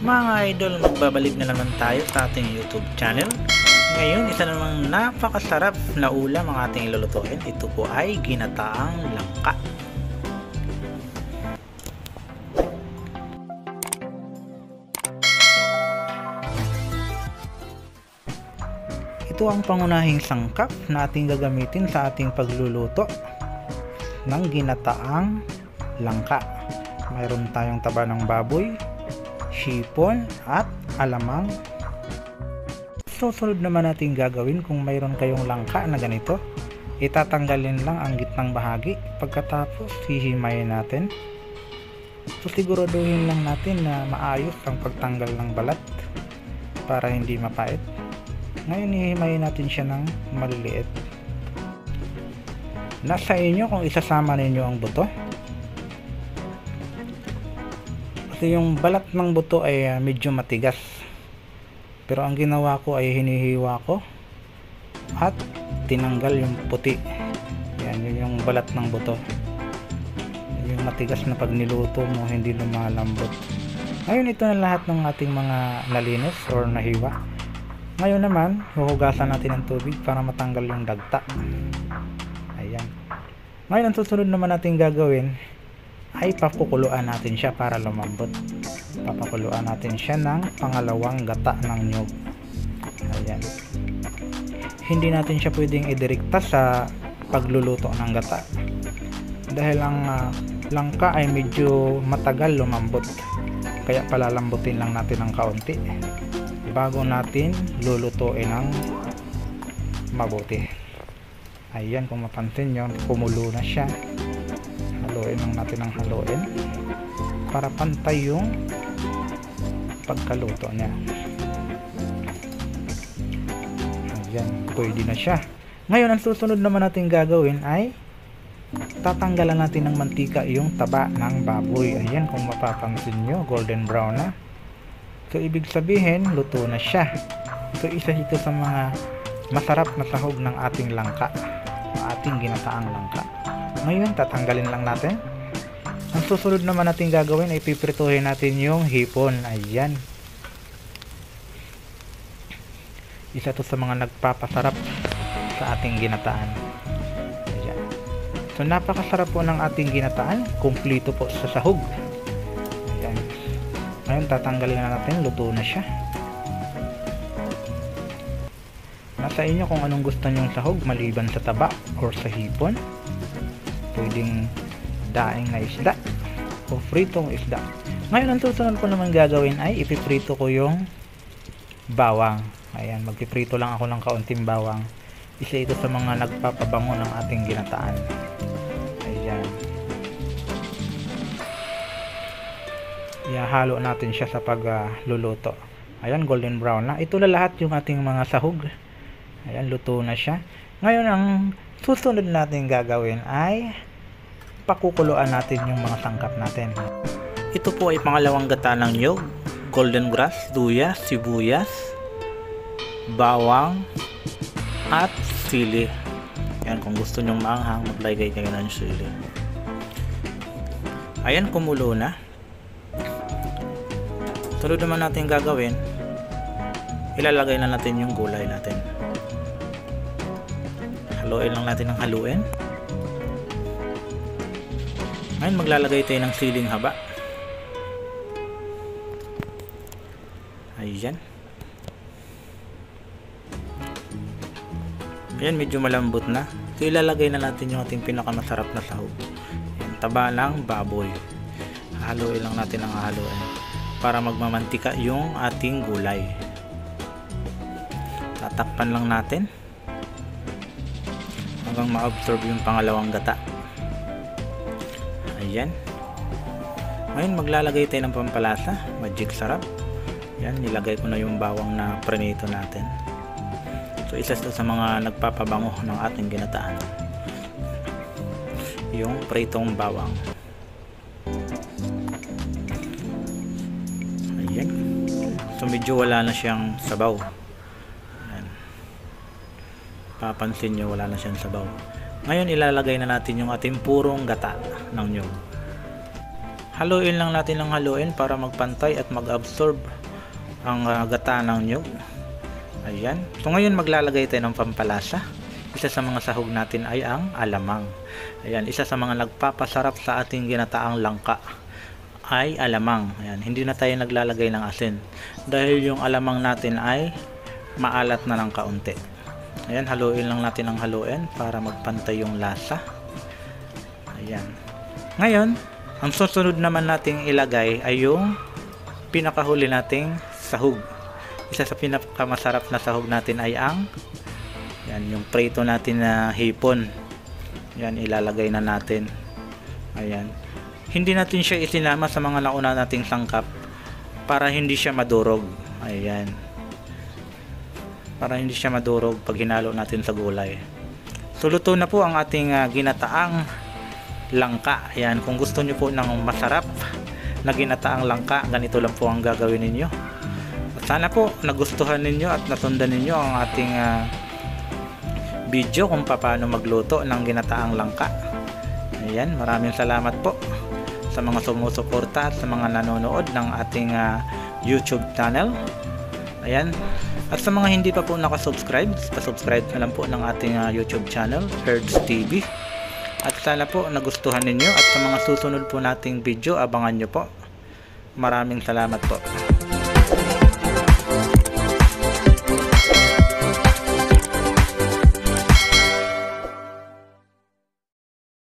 Mga idol, magbabalik na naman tayo sa ating YouTube channel. Ngayon, isa namang napakasarap na ulam ang ating ilulutuin. Ito po ay ginataang langka. Ito ang pangunahing sangkap na ating gagamitin sa ating pagluluto ng ginataang langka. Mayroon tayong taba ng baboy, sipon at alamang. Susunod naman natin gagawin kung mayroon kayong langka na ganito. Itatanggalin lang ang gitnang bahagi. Pagkatapos hihimayin natin. So siguraduhin lang natin na maayos ang pagtanggal ng balat para hindi mapait. Ngayon hihimayin natin siya ng maliliit. Nasa inyo kung isasama ninyo ang buto. Yung balat ng buto ay uh, medyo matigas. Pero ang ginawa ko ay hinihiwa ko at tinanggal yung puti. Yan, yun yung balat ng buto. Yung matigas na pag niluto mo hindi lumalambot. Ngayon ito na lahat ng ating mga nalinis or nahiwa. Ngayon naman, huhugasan natin ng tubig para matanggal yung dagta. Ayan. Ngayon, ang susunod naman natin gagawin ay papakuluan natin siya para lumambot. Papakuluan natin siya ng pangalawang gata ng nyug. Ayan. Hindi natin siya pwedeng idirekta sa pagluluto ng gata. Dahil ang uh, langka ay medyo matagal lumambot. Kaya palalambutin lang natin ng kaunti bago natin lulutuin ng mabuti ayan kung mapansin nyo kumulo na siya haluin lang natin ng haluin para pantay yung pagkaluto niya ayan pwede na siya ngayon ang susunod naman natin gagawin ay tatanggalan natin ng mantika yung taba ng baboy ayan kung mapapansin nyo golden brown na So, ibig sabihin, luto na siya. So, isa ito sa mga masarap na sahog ng ating langka. Ng ating ginataang langka. Ngayon, tatanggalin lang natin. Ang susunod naman natin gagawin ay piprituhin natin yung hipon. Ayan. Isa to sa mga nagpapasarap sa ating ginataan. Ayan. So, napakasarap po ng ating ginataan. Kumplito po sa sahog. Ngayon, tatanggalin na natin. Luto na siya. Nasa inyo kung anong gusto nyong sahog maliban sa taba or sa hipon. Pwedeng daing na isda o fritong isda. Ngayon, ang susunod ko naman gagawin ay ipiprito ko yung bawang. Ayan, magpiprito lang ako ng kaunting bawang. Isa ito sa mga nagpapabango ng ating ginataan. Ayan. ihahalo natin siya sa pagluluto uh, ayan golden brown na ito na lahat yung ating mga sahog ayan luto na siya ngayon ang susunod natin gagawin ay pakukuluan natin yung mga sangkap natin. Ito po ay pangalawang gata ng nyog. Golden grass, luya, sibuyas bawang at sili. Yan kung gusto nyong maanghang maglagay kayo ng sili. Ayan kumulo na. Sunod naman natin gagawin, ilalagay na natin yung gulay natin. Haluin lang natin ng haluin. Ngayon maglalagay tayo ng siling haba. Ayan. Ayan, medyo malambot na. So, ilalagay na natin yung ating pinakamasarap na sahog. Ayan, taba ng baboy. Haluin lang natin ang haluin para magmamantika yung ating gulay tatakpan lang natin hanggang ma-absorb yung pangalawang gata ayan. Ngayon maglalagay tayo ng pampalasa magic sarap. Yan nilagay ko na yung bawang na prenito natin. So isa sa mga nagpapabango ng ating ginataan. Yung pritong bawang. So medyo wala na siyang sabaw. Ayan. papansin nyo wala na siyang sabaw ngayon ilalagay na natin yung ating purong gata ng nyog haluin lang natin ng haluin para magpantay at mag-absorb ang ah, gata ng nyug. Ayan. So ngayon maglalagay tayo ng pampalasa. Isa sa mga sahog natin ay ang alamang. Ayan, isa sa mga nagpapasarap sa ating ginataang langka ay alamang. Ayan, hindi na tayo naglalagay ng asin dahil yung alamang natin ay maalat na ng kaunti. Ayan, haluin lang natin ang haluin para magpantay yung lasa. Ayan. Ngayon, ang susunod naman nating ilagay ay yung pinakahuli nating sahog. Isa sa pinakamasarap na sahog natin ay ang yan, yung prito natin na hipon. Yan, ilalagay na natin. Ayan. Hindi natin siya isinama sa mga nauna nating sangkap para hindi siya madurog. Ayan. Para hindi siya madurog pag hinalo natin sa gulay. So, na po ang ating ah, ginataang langka. Ayan, kung gusto nyo po ng masarap na ginataang langka, ganito lang po ang gagawin ninyo. Sana po nagustuhan ninyo at natundan ninyo ang ating ah, video kung paano magluto ng ginataang langka. Ayan, maraming salamat po sa mga sumusuporta at sa mga nanonood ng ating ah, YouTube channel. Ayan. At sa mga hindi pa po nakasubscribe, pa-subscribe na lang po ng ating ah, YouTube channel, Herds TV. At sana po nagustuhan ninyo at sa mga susunod po nating video, abangan nyo po. Maraming salamat po.